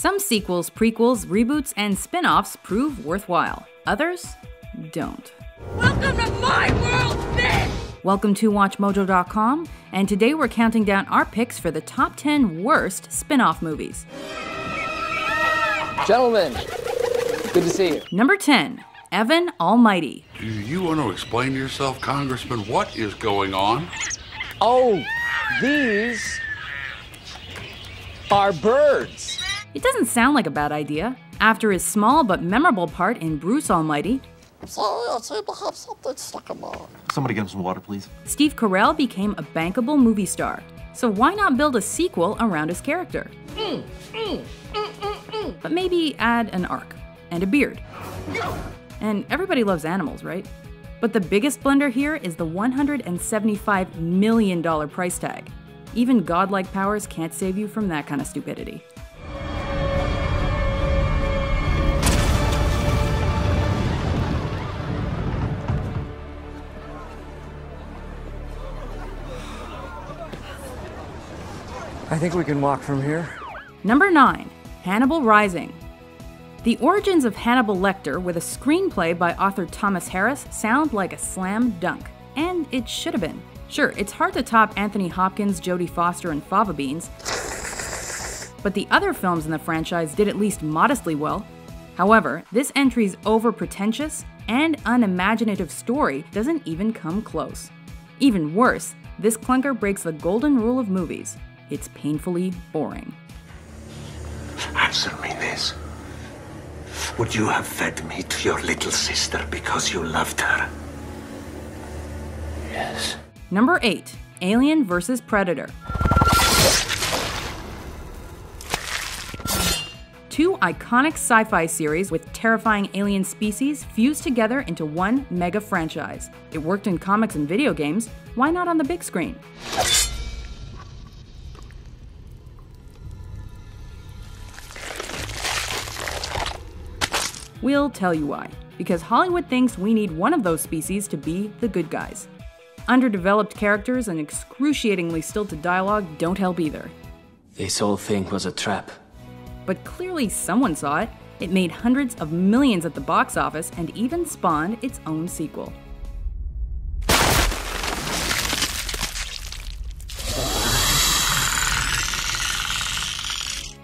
Some sequels, prequels, reboots, and spin offs prove worthwhile, others don't. Welcome to my world, bitch! Welcome to WatchMojo.com, and today we're counting down our picks for the top 10 worst spin off movies. Gentlemen, good to see you. Number 10, Evan Almighty. Do you want to explain to yourself, Congressman, what is going on? Oh, these are birds. It doesn't sound like a bad idea. After his small but memorable part in Bruce Almighty, I'm sorry, I seem to have something stuck in my. Somebody get him some water, please. Steve Carell became a bankable movie star. So why not build a sequel around his character? but maybe add an arc and a beard. And everybody loves animals, right? But the biggest blunder here is the $175 million price tag. Even godlike powers can't save you from that kind of stupidity. I think we can walk from here. Number 9 Hannibal Rising. The origins of Hannibal Lecter with a screenplay by author Thomas Harris sound like a slam dunk. And it should have been. Sure, it's hard to top Anthony Hopkins, Jodie Foster, and Fava Beans, but the other films in the franchise did at least modestly well. However, this entry's over pretentious and unimaginative story doesn't even come close. Even worse, this clunker breaks the golden rule of movies it's painfully boring. Answer me this. Would you have fed me to your little sister because you loved her? Yes. Number 8 Alien vs. Predator. Two iconic sci fi series with terrifying alien species fused together into one mega franchise. It worked in comics and video games, why not on the big screen? We'll tell you why. Because Hollywood thinks we need one of those species to be the good guys. Underdeveloped characters and excruciatingly stilted dialogue don't help either. This whole thing was a trap. But clearly someone saw it. It made hundreds of millions at the box office and even spawned its own sequel.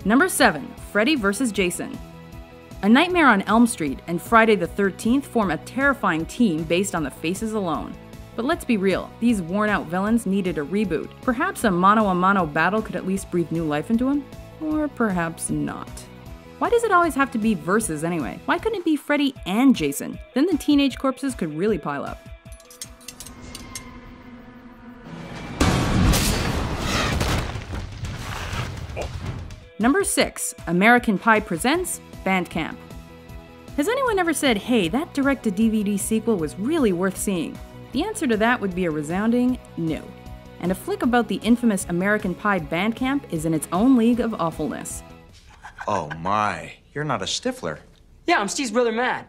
Number 7 Freddy vs. Jason. A Nightmare on Elm Street and Friday the 13th form a terrifying team based on the faces alone. But let's be real, these worn out villains needed a reboot. Perhaps a mano a mano battle could at least breathe new life into them? Or perhaps not. Why does it always have to be versus anyway? Why couldn't it be Freddy and Jason? Then the teenage corpses could really pile up. Number 6 American Pie Presents Bandcamp. Has anyone ever said, hey, that direct to DVD sequel was really worth seeing? The answer to that would be a resounding no. And a flick about the infamous American Pie Bandcamp is in its own league of awfulness. Oh my, you're not a Stifler. Yeah, I'm Steve's brother Matt.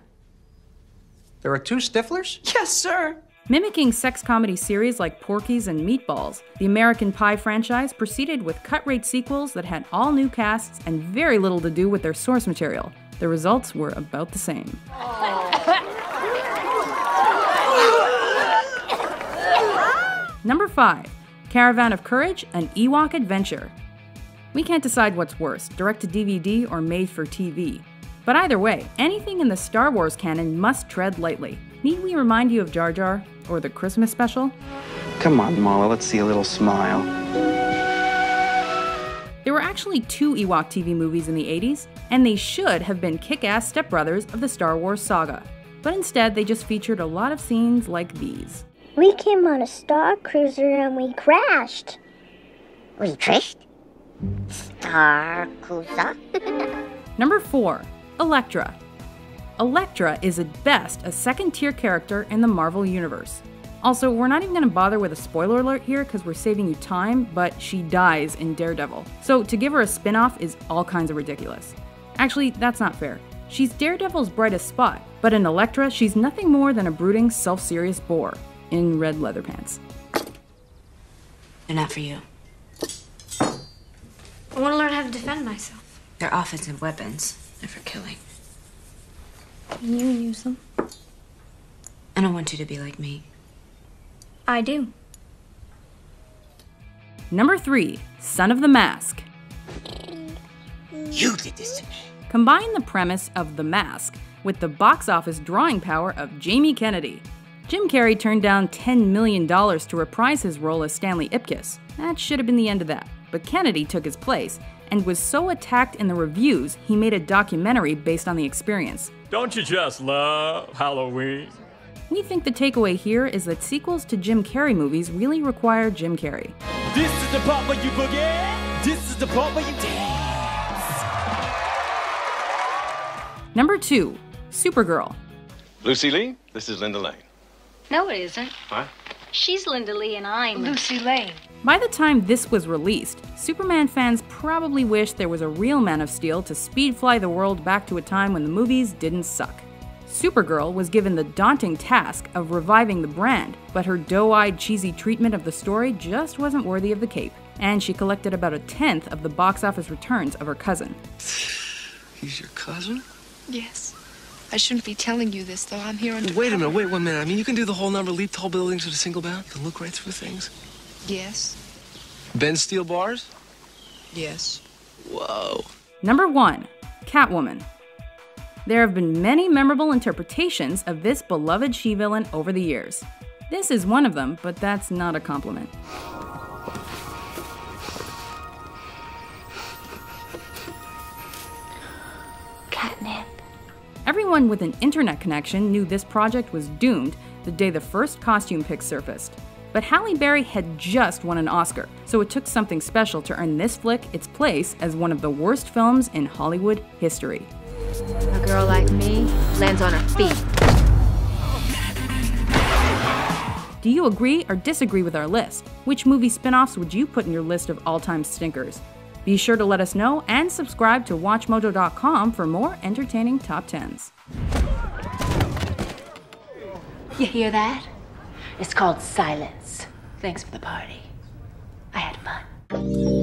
There are two Stiflers? Yes, sir. Mimicking sex comedy series like Porky's and Meatballs, the American Pie franchise proceeded with cut rate sequels that had all new casts and very little to do with their source material. The results were about the same. Number 5 Caravan of Courage An Ewok Adventure. We can't decide what's worse, direct to DVD or made for TV. But either way, anything in the Star Wars canon must tread lightly. Need we remind you of Jar Jar or the Christmas special? Come on, Mala, let's see a little smile. There were actually two Ewok TV movies in the 80s, and they should have been kick ass stepbrothers of the Star Wars saga. But instead, they just featured a lot of scenes like these. We came on a star cruiser and we crashed. We crashed? Star cruiser? Number 4 Elektra. Elektra is at best a second tier character in the Marvel Universe. Also, we're not even going to bother with a spoiler alert here because we're saving you time, but she dies in Daredevil. So to give her a spin off is all kinds of ridiculous. Actually, that's not fair. She's Daredevil's brightest spot, but in Elektra, she's nothing more than a brooding, self serious bore in red leather pants. They're not for you. I want to learn how to defend myself. They're offensive weapons. They're for killing. Can you use them? I don't want you to be like me. I do. Number 3 Son of the Mask. You did this to me. Combine the premise of The Mask with the box office drawing power of Jamie Kennedy. Jim Carrey turned down $10 million to reprise his role as Stanley Ipkiss. That should have been the end of that. But Kennedy took his place and was so attacked in the reviews, he made a documentary based on the experience. Don't you just love Halloween? We think the takeaway here is that sequels to Jim Carrey movies really require Jim Carrey. This is the part where you boogie. This is the part where you dance. Number 2 Supergirl. Lucy Lee, this is Linda Lane. No, it isn't. What? She's Linda Lee and I'm Lucy Lane. By the time this was released, Superman fans probably wished there was a real Man of Steel to speed fly the world back to a time when the movies didn't suck. Supergirl was given the daunting task of reviving the brand, but her doe eyed, cheesy treatment of the story just wasn't worthy of the cape, and she collected about a tenth of the box office returns of her cousin. He's your cousin? Yes. I shouldn't be telling you this, though. I'm here on. Wait a minute, wait one minute. I mean, you can do the whole number, leap tall buildings at a single bound. You can look right through things. Yes. Ben steel bars? Yes. Whoa. Number 1 Catwoman. There have been many memorable interpretations of this beloved she villain over the years. This is one of them, but that's not a compliment. Catnip. Everyone with an internet connection knew this project was doomed the day the first costume pic surfaced. But Halle Berry had just won an Oscar, so it took something special to earn this flick its place as one of the worst films in Hollywood history. A girl like me lands on her feet. Do you agree or disagree with our list? Which movie spin offs would you put in your list of all time stinkers? Be sure to let us know and subscribe to WatchMojo.com for more entertaining top 10s. You hear that? It's called silence. Thanks for the party. I had fun.